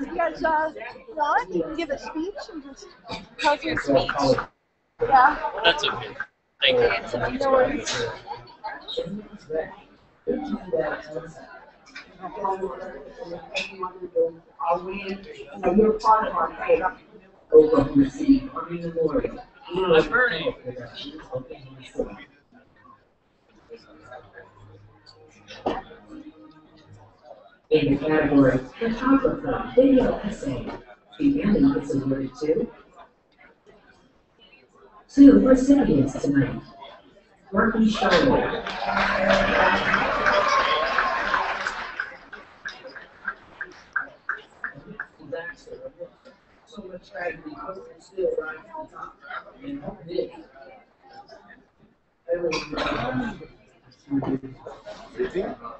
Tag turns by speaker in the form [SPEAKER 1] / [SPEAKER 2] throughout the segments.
[SPEAKER 1] you guys uh, want, you can give a speech and just
[SPEAKER 2] How's your speech?
[SPEAKER 1] yeah.
[SPEAKER 3] That's okay. Thank you.
[SPEAKER 2] It's a
[SPEAKER 1] No worries.
[SPEAKER 4] You're part In the category photographer, video essay, the Emmy is awarded to two recipients tonight. Murphy Sherwood.
[SPEAKER 5] So much tragedy, but still on top. And.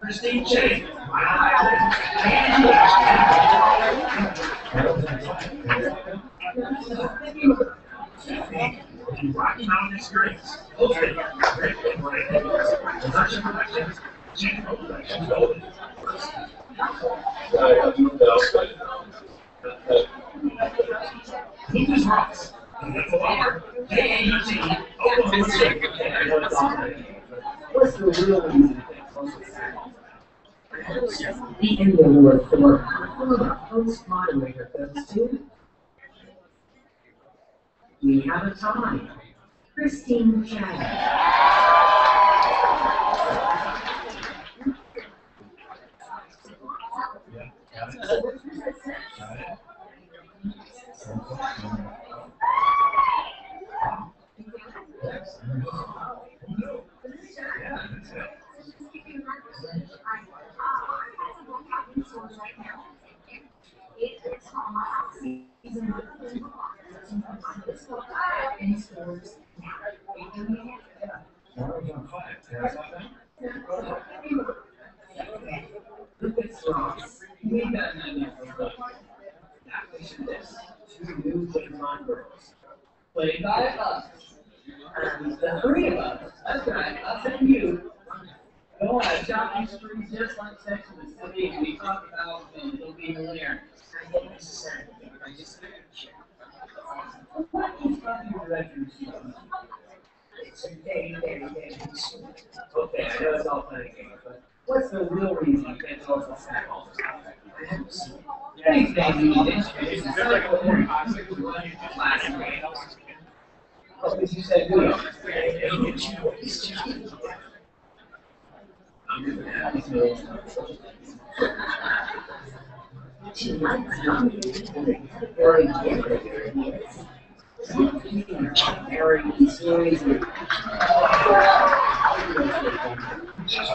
[SPEAKER 6] Christine Chang, Rocky Mountain Experience. Okay. Production Productions. General Productions. Lucas Ross. K-A-U-T.
[SPEAKER 4] What's the real reason? The former host moderator. We have a tie. Christine
[SPEAKER 5] for the application this. Two new Pokemon girls. Played by us. And the three of us, that's right, you. Just like City, we talk about, and it'll be hilarious.
[SPEAKER 4] I get necessary.
[SPEAKER 5] I just What is from your director's?
[SPEAKER 4] It's very, very, very soon.
[SPEAKER 5] Okay, I know it's all fun games, but what's the real reason you can't tell us what's happening?
[SPEAKER 4] I haven't.
[SPEAKER 5] Thanks, Danny. Like a more toxic than you because you said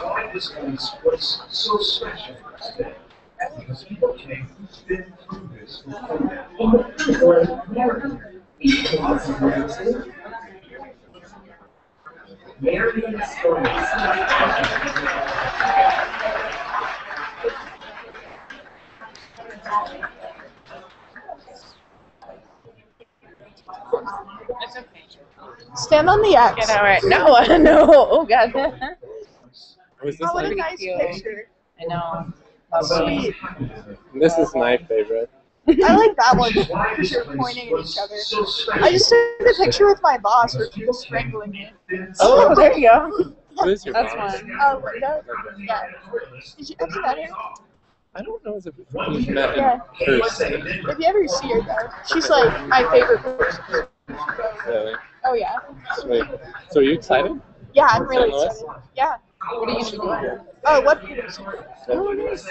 [SPEAKER 6] why this is what's so special for us came been through this
[SPEAKER 4] the category narrator, the award is awarded to. Marion Stokes.
[SPEAKER 2] It's okay.
[SPEAKER 1] Stand on the X.
[SPEAKER 2] Get out right. No, no. Oh god.
[SPEAKER 3] Was this
[SPEAKER 1] Oh, what a nice
[SPEAKER 2] cute.
[SPEAKER 1] picture.
[SPEAKER 2] I know.
[SPEAKER 1] Sweet.
[SPEAKER 3] this is my favorite.
[SPEAKER 1] I like that one.
[SPEAKER 6] Why this
[SPEAKER 1] Picture
[SPEAKER 6] place
[SPEAKER 1] pointing at each other. I just took a picture with my boss with people strangling me.
[SPEAKER 2] Oh, there you go.
[SPEAKER 3] Who is your
[SPEAKER 2] That's
[SPEAKER 3] boss?
[SPEAKER 2] fine.
[SPEAKER 1] Oh, Linda? Yeah. Did you, have you met her?
[SPEAKER 3] I don't know if we've met
[SPEAKER 1] Yeah.
[SPEAKER 3] in person.
[SPEAKER 1] If you ever see her though, she's like my favorite person.
[SPEAKER 3] Really.
[SPEAKER 1] Oh yeah.
[SPEAKER 3] Sweet. So are you excited?
[SPEAKER 1] Yeah, I'm really excited. Yeah.
[SPEAKER 2] What are you gonna do?
[SPEAKER 1] Oh, what producer?
[SPEAKER 3] Oh, nice.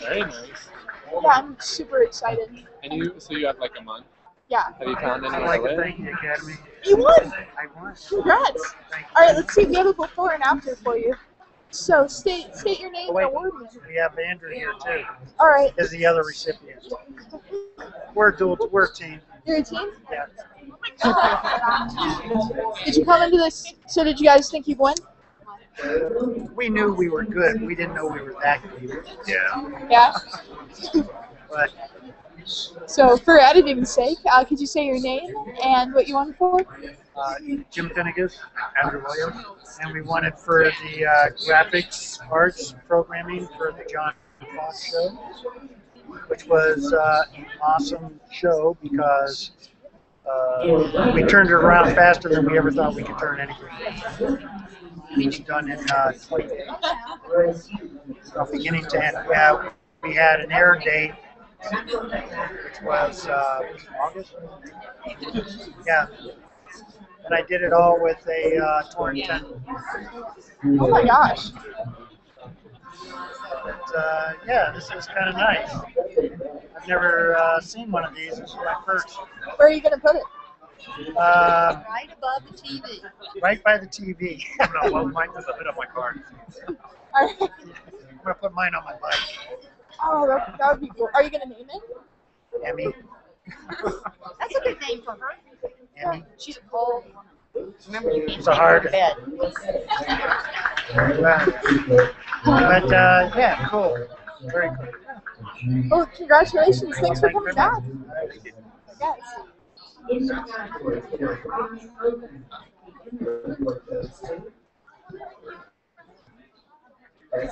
[SPEAKER 3] Very nice.
[SPEAKER 1] Yeah, I'm super excited.
[SPEAKER 3] And you, so you have like a month.
[SPEAKER 1] Yeah.
[SPEAKER 3] Have you found
[SPEAKER 7] I'd
[SPEAKER 3] anyone
[SPEAKER 7] like
[SPEAKER 3] to
[SPEAKER 7] to thank the Academy.
[SPEAKER 1] You won!
[SPEAKER 7] I won.
[SPEAKER 1] Congrats! Alright, let's see if we have a before and after for you. So state state your name
[SPEAKER 7] Oh, wait.
[SPEAKER 1] and award name.
[SPEAKER 7] We have Andrew here too,
[SPEAKER 1] Alright.
[SPEAKER 7] as the other recipient. We're a dual, we're a team.
[SPEAKER 1] You're a team?
[SPEAKER 7] Yeah.
[SPEAKER 1] Did you come into this so did you guys think you'd win?
[SPEAKER 7] We knew we were good. We didn't know we were that good. Yeah.
[SPEAKER 1] Yeah.
[SPEAKER 7] But
[SPEAKER 1] So for editing's sake, uh, could you say your name and what you won for?
[SPEAKER 7] uh, Jim Finnegas, Andrew Williams, and we won it for the uh, graphics arts programming for the John Fox show, which was uh, an awesome show because uh, we turned it around faster than we ever thought we could turn anything. It's done in uh, 20 days, from beginning to end. Yeah, we had an air date, which was uh, August. Yeah, and I did it all with a uh, torn tendon.
[SPEAKER 1] Oh my gosh.
[SPEAKER 7] But, uh, yeah, this is kind of nice. I've never uh, seen one of these. This is my first.
[SPEAKER 1] Where are you gonna put it?
[SPEAKER 7] Uh,
[SPEAKER 1] Right above the TV.
[SPEAKER 7] right by the TV. no, well, mine is a bit of my car.
[SPEAKER 1] Alright.
[SPEAKER 7] I'm gonna put mine on my bike.
[SPEAKER 1] Oh, that, that would be cool. Are you gonna name it?
[SPEAKER 7] Emmy.
[SPEAKER 1] That's a good name for her.
[SPEAKER 7] Emmy.
[SPEAKER 1] She's old.
[SPEAKER 2] Remember you
[SPEAKER 7] It's a hard.
[SPEAKER 2] bed.
[SPEAKER 7] But uh, yeah, cool. Very cool.
[SPEAKER 1] Oh, congratulations! Thanks for coming back. Yes.
[SPEAKER 4] Bronze open, the award goes to.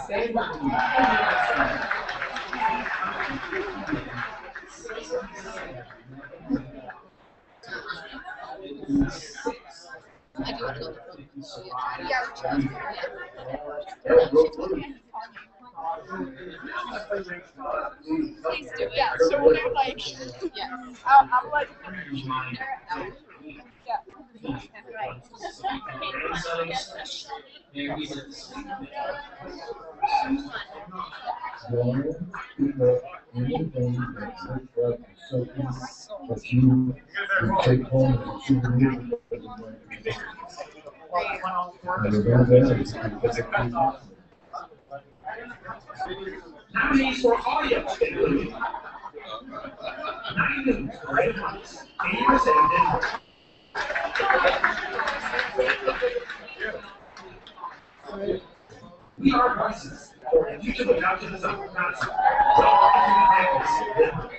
[SPEAKER 4] Save
[SPEAKER 1] Please do. Yeah. So we'll do like. Yeah. I'm, I'm like. Yeah.
[SPEAKER 5] anything that looks like something that you would take home as a souvenir. And it goes there, it's specifically-
[SPEAKER 7] Nominees for audio stimulating. Nine news, right house, Beavis and Denver. We are voices for the future of adoptions of Wisconsin. Welcome to Denver.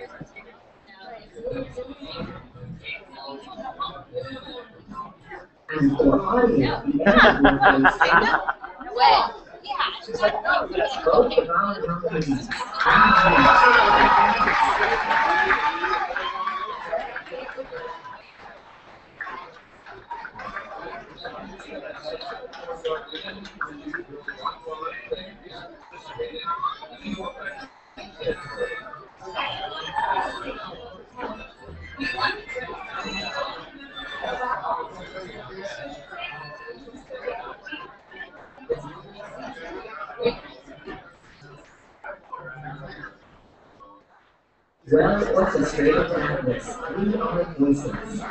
[SPEAKER 4] And for audio, the award goes to. Both of our nominees. Well what's orchestrated and with three art voices.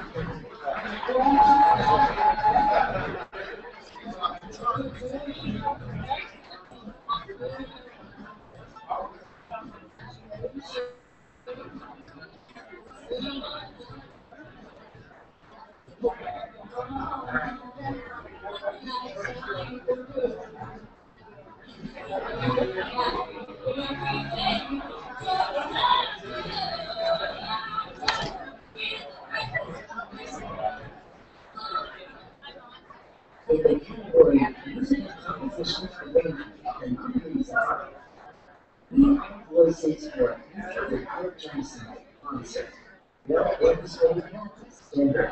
[SPEAKER 4] Voices for the Art Johnson concert. Standard. Territorial Prince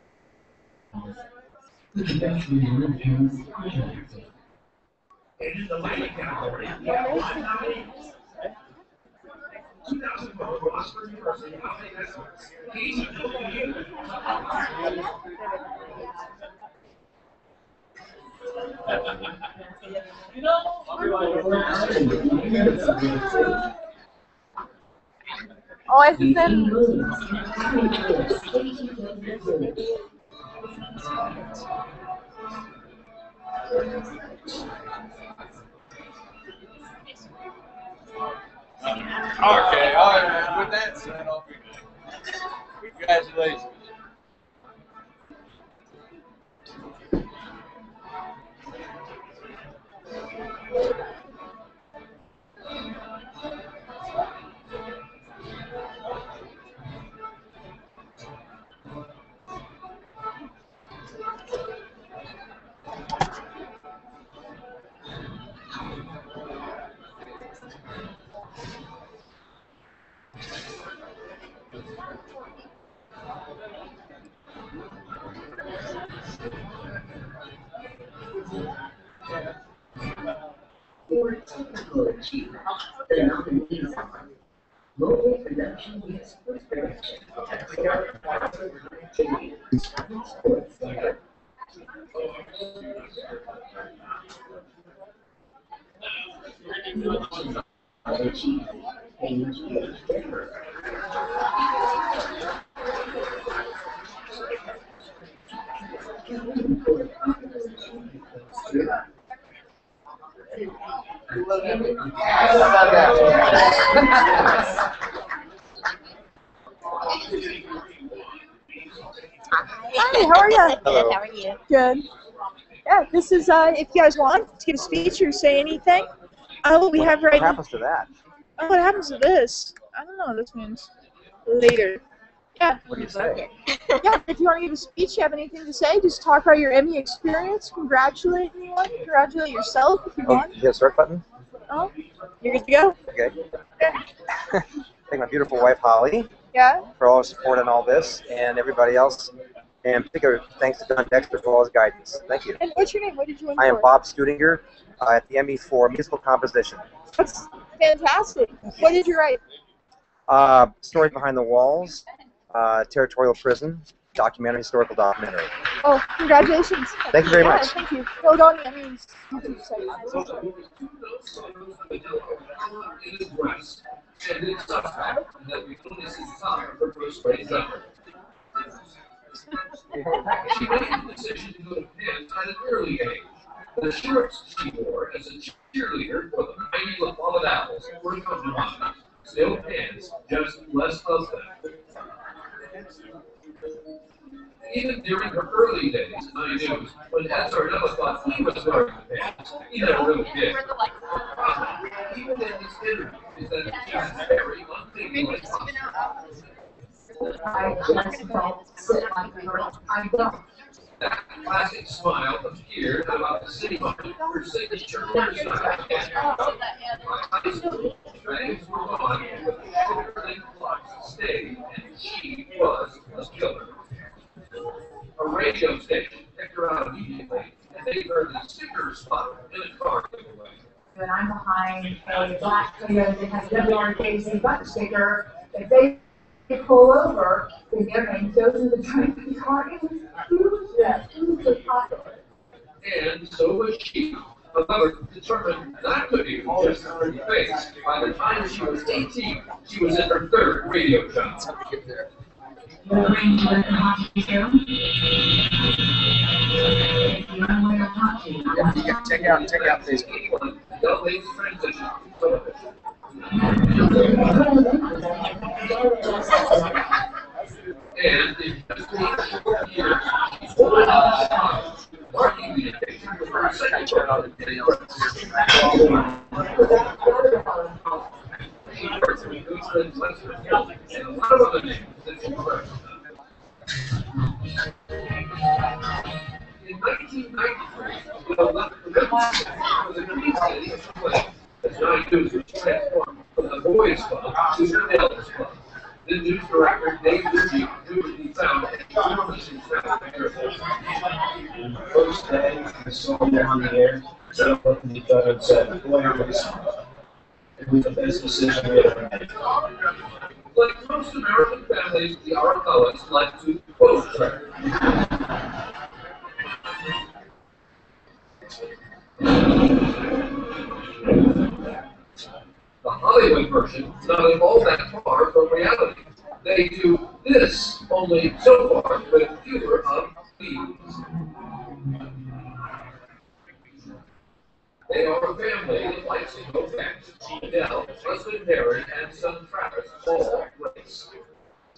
[SPEAKER 5] Prison.
[SPEAKER 8] And the lady category, have one nominee. 2012 Rossford University Holiday Excellence. Casey W.
[SPEAKER 1] Oh,
[SPEAKER 4] KTW Village.
[SPEAKER 9] Okay, all right. With that said, off we go. Congratulations.
[SPEAKER 4] For technical achievement, the nominees are Mobile Production with Sports Production, TV, Sports Center.
[SPEAKER 1] Hi, how are you?
[SPEAKER 10] Good, how are you?
[SPEAKER 1] Good. Yeah, this is uh, if you guys want to give a speech or say anything. Uh, what we have right
[SPEAKER 11] What happens to that?
[SPEAKER 1] Oh, what happens to this? I don't know what this means. Later. Yeah.
[SPEAKER 11] What do you say?
[SPEAKER 1] yeah, if you want to give a speech, you have anything to say, just talk about your Emmy experience, congratulate anyone, congratulate yourself if you
[SPEAKER 11] Oh,
[SPEAKER 1] want.
[SPEAKER 11] you hit a start button?
[SPEAKER 1] Oh, you're good to go?
[SPEAKER 11] Okay. Thank my beautiful wife Holly
[SPEAKER 1] Yeah?
[SPEAKER 11] for all her support on all this, and everybody else. And particular thanks to Don Dexter for all his guidance. Thank you.
[SPEAKER 1] And what's your name? What did you win
[SPEAKER 11] I am
[SPEAKER 1] for?
[SPEAKER 11] Bob Studinger uh, at the Emmy for musical composition.
[SPEAKER 1] That's fantastic. What did you write?
[SPEAKER 11] Uh, Story Behind the Walls, uh, Territorial Prison, documentary, historical documentary.
[SPEAKER 1] Oh, congratulations.
[SPEAKER 11] Thank you very
[SPEAKER 1] Yeah,
[SPEAKER 11] much.
[SPEAKER 1] Thank you. Hold on, Emmy's YouTube site.
[SPEAKER 8] in his breast, and it's tough that we only see top of her first grade ever. She made the decision to go to Penn at an early age. The shirts she wore as a cheerleader for the mighty LaFollette Owls were compromised. Still pants, just less of them. Even during her early days, I knew when Esarella thought he was wearing the pants, he never really did. Even in this interview, is that was very unfaithful.
[SPEAKER 12] I just don't sit like her. I don't.
[SPEAKER 8] That classic smile appeared at about the city line, her signature hairstyle. High school trains were on, with curling clocks stayed, and she was a killer. A radio station picked her out immediately, and they heard the sticker spot in a car giveaway.
[SPEAKER 12] When I'm behind a black Toyota that has WRKC button sticker, if they pull over, the airplane goes in the trunk of the car. It was hugely, hugely popular.
[SPEAKER 8] And so was she. however, determined not to be just her face. By the time she was 18, she was in her third radio job.
[SPEAKER 12] You're arranged with the hockey too? If you don't want to talk to you.
[SPEAKER 11] Yeah, you can take out, take out Facebook.
[SPEAKER 8] the
[SPEAKER 10] decision we made.
[SPEAKER 8] Like most American families, the Arakelians like to track. The Hollywood version is not all that far from reality. They do this only so far with fewer of these. They are a family likes go back to Dell, husband Harry, and son Travis, all race.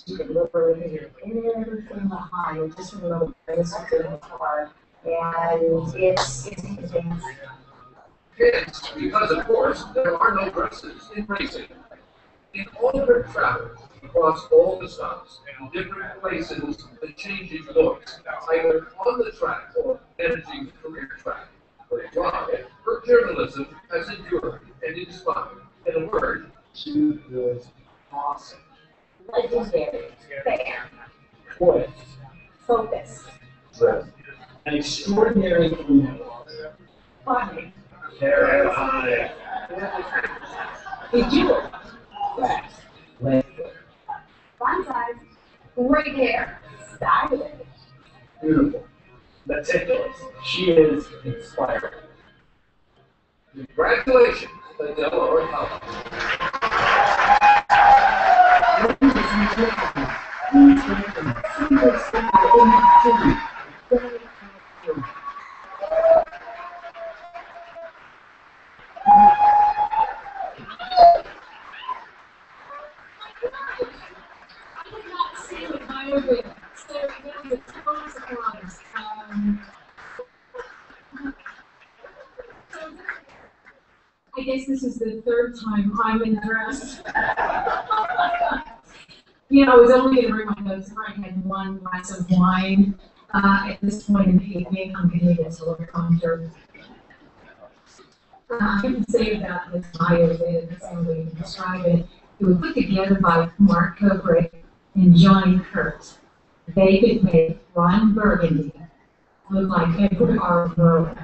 [SPEAKER 12] You can look over here, everything behind, just remember, this the car. And it's, it's interesting.
[SPEAKER 8] Hence, because of course, there are no dresses in racing. In all of her travels across all the stops, and different places, the changing looks, either on the track or managing the career track. For why, her journalism has endured and inspired. In a word,
[SPEAKER 10] She was awesome.
[SPEAKER 12] Legendary, fair,
[SPEAKER 10] Poised.
[SPEAKER 12] focused,
[SPEAKER 10] An extraordinary woman.
[SPEAKER 12] funny.
[SPEAKER 10] Terrifying.
[SPEAKER 12] You?
[SPEAKER 10] Fast. Left.
[SPEAKER 12] Fun size, great hair, stylish.
[SPEAKER 10] Beautiful. Meticulous. She is inspiring.
[SPEAKER 8] congratulations.
[SPEAKER 12] I did not see the biopic, so it was a total surprise. Um, I guess this is the third time I'm in the dress. You know, I was only in the room, I know, I had one glass of wine. Uh, at this point in the evening, I'm gonna get a little concert. Uh, I can say about this that's the only way to describe it. It was put together by Mark Koebrich and Johnny Kurt. They could make Ron Burgundy look like Edward R. Murrow.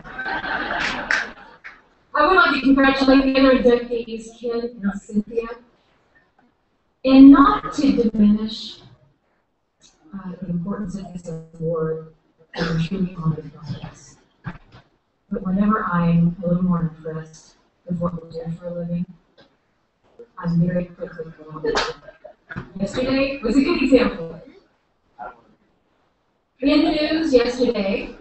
[SPEAKER 12] I would like to congratulate the other Ken and Cynthia. And not to diminish uh, the importance of this award, I'm truly honored by this. But whenever I'm a little more impressed with what we do for a living, I'm very quickly forgotten. Yesterday was a good example. In the news yesterday,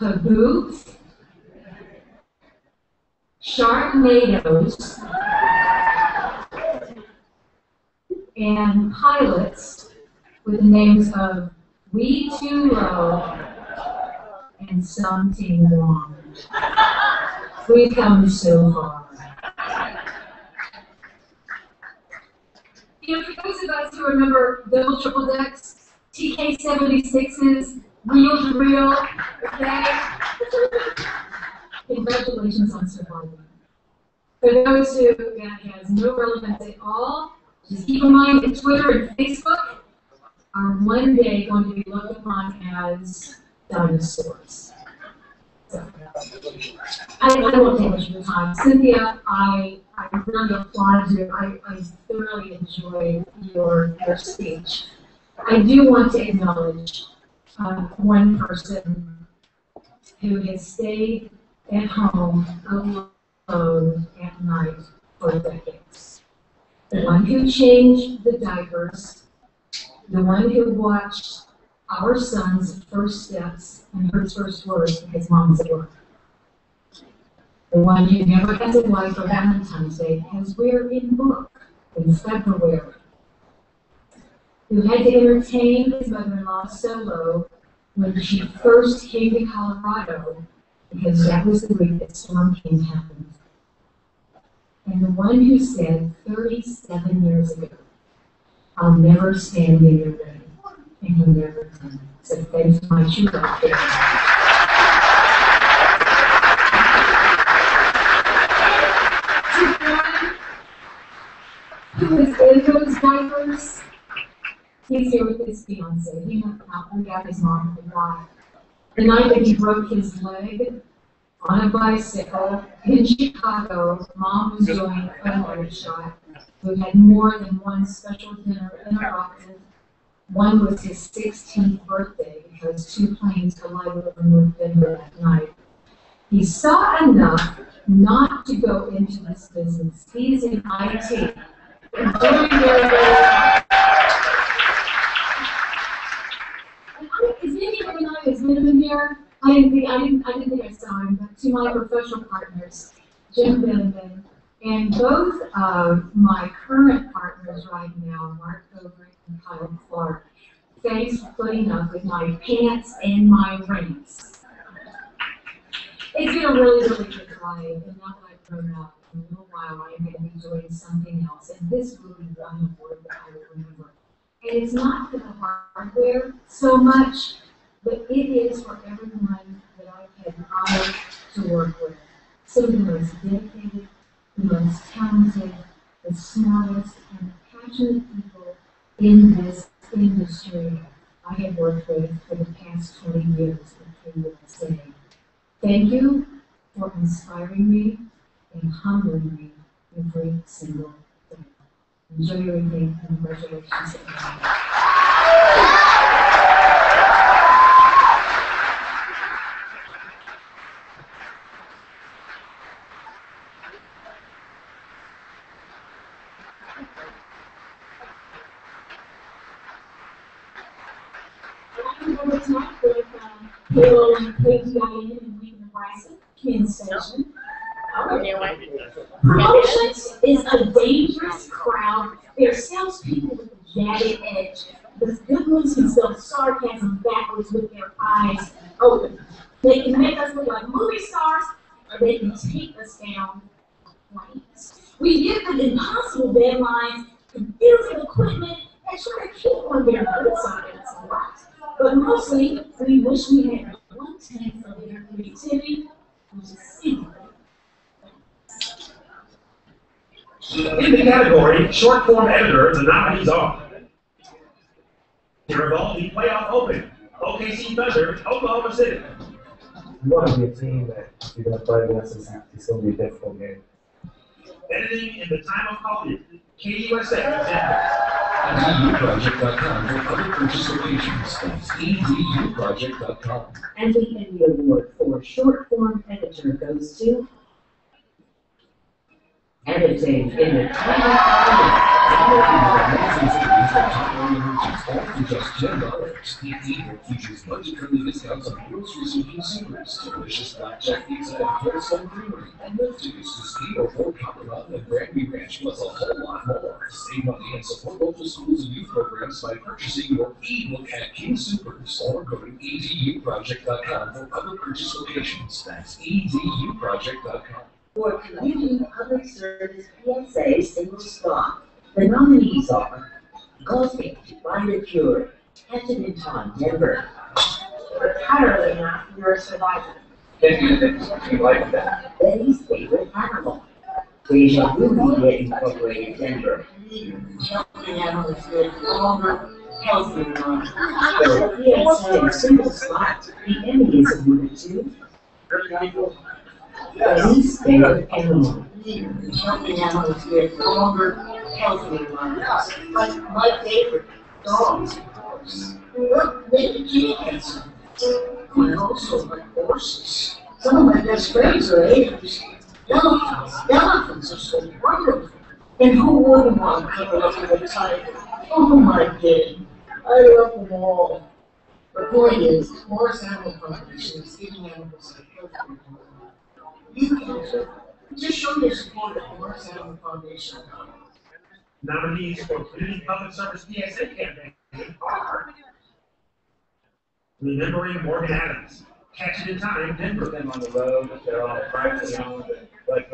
[SPEAKER 12] Haboobs, Sharknadoes, and pilots with the names of We Too Low and Something Wrong. We've come so far. You know, for those of us who remember double triple decks, TK 76s, reel to reel, okay? Congratulations on surviving. For those who that has no relevance at all, just keep in mind that Twitter and Facebook are one day going to be looked upon as dinosaurs. So, I, I won't take much of your time. Cynthia, I, I really applaud you. I, I thoroughly enjoyed your, your speech. I do want to acknowledge uh, one person who has stayed at home alone at night for decades. The one who changed the diapers, the one who watched our son's first steps and his first words because mom was at work. The one who never has a wife for Valentine's Day has wear in book in February. Who had to entertain his mother-in-law solo when she first came to Colorado because that was the week that Storm King happened. And the one who said 37 years ago, I'll never stand in your way. And he never did. So thanks my true love there. Who is those diapers? He's here with his fiance. He went out and got his mom to die. The night that he broke his leg on a bicycle in Chicago, mom was doing a motor shot. We had more than one special dinner interrupted. One was his 16th birthday because two planes collided over North Denver that night. He saw enough not to go into this business. He's in IT. Very, very, very And I, as been in here, I didn't think, I didn't, I didn't think I saw him, but to my professional partners, Jim Benemann, and both of my current partners right now, Mark Ogre and Kyle Clark, thanks for putting up with my pants and my rants. It's been a really, really good ride, and now that I've grown up, in a little while I'm going to be doing something else, and this will be one word that I remember. And it's not for the hardware so much, but it is for everyone that I've had honor to work with. Some of the most dedicated, the most talented, the smartest, and passionate people in this industry I have worked with for the past 20 years KUSA. Thank you for inspiring me and humbling me every single day. Enjoy your evening. Congratulations. again. Over tonight with um, Halo and KTIN and Lincoln Bryson, Kansas Station. Promotions is a dangerous crowd. They're salespeople with a jagged edge. The good ones can sell sarcasm backwards with their eyes open. They can make us look like movie stars, or they can take us down flames. We give them impossible deadlines, confusing equipment, and try to keep on their good side of lives. But mostly, we wish we had one tenth of their creativity, which is
[SPEAKER 6] In the category short form editor, the nominees are the playoff open, OKC Thunder, Oklahoma City.
[SPEAKER 5] You want to be a team that you're going to play against. It's, it's going to be a difficult game.
[SPEAKER 6] Editing in the time of COVID. KUSA, Denver.
[SPEAKER 8] EDUproject.com for other purchase locations. That's EDUproject.com.
[SPEAKER 4] And the Emmy Award for short form editor goes to editing in the time
[SPEAKER 8] of for just ten dollars. ED features budget-friendly discounts on delicious to or Ranch, a whole lot more. Save money and support local schools and programs by purchasing your at King or eduproject.com for other purchase locations. That's eduproject.com.
[SPEAKER 4] for community public service PSA single spot. The nominees are Golfing to Find a Cure, Ketchikan, Denver.
[SPEAKER 12] entirely not your survivor.
[SPEAKER 5] You like that?
[SPEAKER 4] Betty's favorite animal. Deja Vu Media Incorporated, Denver. Helping animals live longer, healthier lives. For PSA single spot, the Emmy is awarded to Betty's favorite animal. Helping animals live longer, lives. Like my favorite, dogs. of course. What many kids?
[SPEAKER 13] I also like horses. Some of my best friends uh, are Asians. Elephants, elephants are so wonderful. And who wouldn't want to cuddle up with a tiger? Oh my god, I love them all. The point is, Morris Animal Foundation is giving animals a healthy. You can just show your support at Morris Animal Foundation.
[SPEAKER 6] Nominees for Community Public Service PSA campaign are Remembering Morgan Adams, Catch It in Time, Denver.
[SPEAKER 5] Them on the road, they're all privately owned, like